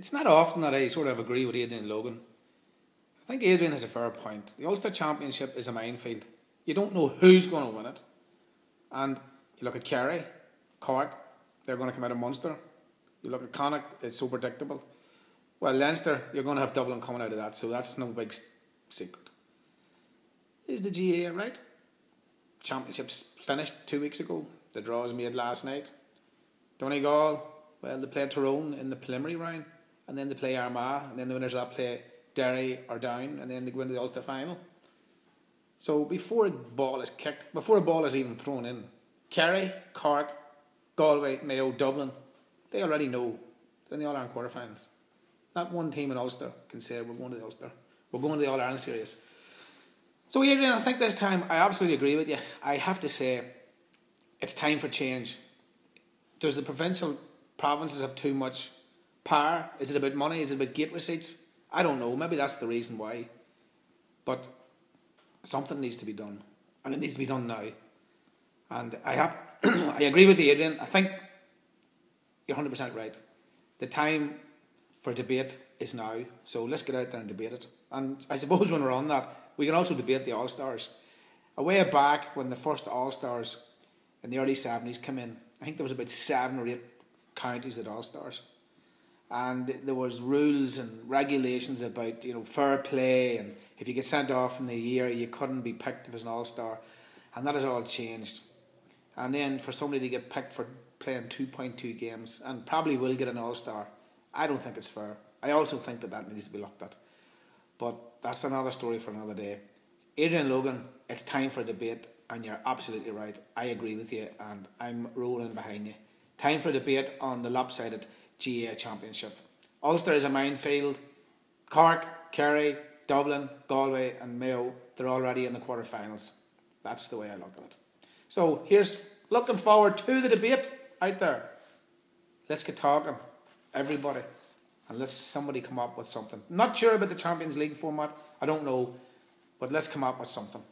it's not often that I sort of agree with Adrian Logan. I think Adrian has a fair point. The Ulster Championship is a minefield. You don't know who's going to win it. And you look at Kerry, Cork, they're going to come out of Munster. You look at Connacht, it's so predictable. Well, Leinster, you're going to have Dublin coming out of that, so that's no big secret. Is the GAA right? Championships finished two weeks ago. The draw was made last night. Donegal, well, they played Tyrone in the preliminary round, and then they play Armagh, and then the winners of that play Derry or Down, and then they go into the Ulster final. So before a ball is kicked, before a ball is even thrown in, Kerry, Cork, Galway, Mayo, Dublin, they already know they're in the All Ireland quarterfinals. Not one team in Ulster can say we're going to the Ulster. We're going to the All Ireland series. So Adrian, I think this time I absolutely agree with you. I have to say it's time for change. Does the provincial provinces have too much power? Is it about money? Is it about gate receipts? I don't know. Maybe that's the reason why. But something needs to be done. And it needs to be done now. And I have I agree with you, Adrian. I think you're hundred percent right. The time for debate is now. So let's get out there and debate it. And I suppose when we're on that, we can also debate the All Stars. A way back when the first All Stars in the early seventies came in, I think there was about seven or eight counties at All Stars. And there was rules and regulations about, you know, fair play and if you get sent off in the year you couldn't be picked as an all star. And that has all changed. And then for somebody to get picked for playing two point two games and probably will get an all star I don't think it's fair. I also think that that needs to be looked at. But that's another story for another day. Adrian Logan, it's time for debate, and you're absolutely right. I agree with you, and I'm rolling behind you. Time for debate on the lopsided GAA Championship. Ulster is a minefield. Cork, Kerry, Dublin, Galway, and Mayo, they're already in the quarterfinals. That's the way I look at it. So here's looking forward to the debate out there. Let's get talking everybody, unless somebody come up with something. Not sure about the Champions League format. I don't know, but let's come up with something.